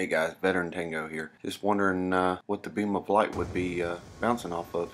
Hey guys, Veteran Tango here. Just wondering uh, what the beam of light would be uh, bouncing off of.